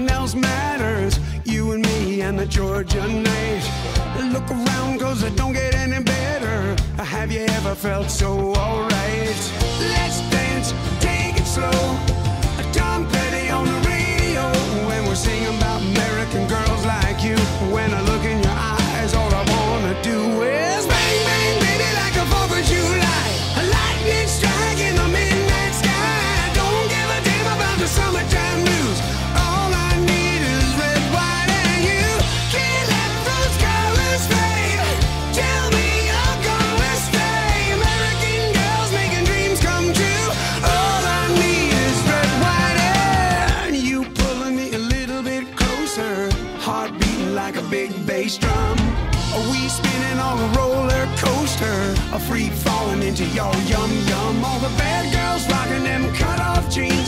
else matters. You and me and the Georgia night. Look around, cause it don't get any better. Have you ever felt so alright? big bass drum. Are we spinning on a roller coaster? A free falling into your yum yum. All the bad girls rocking them cut off jeans.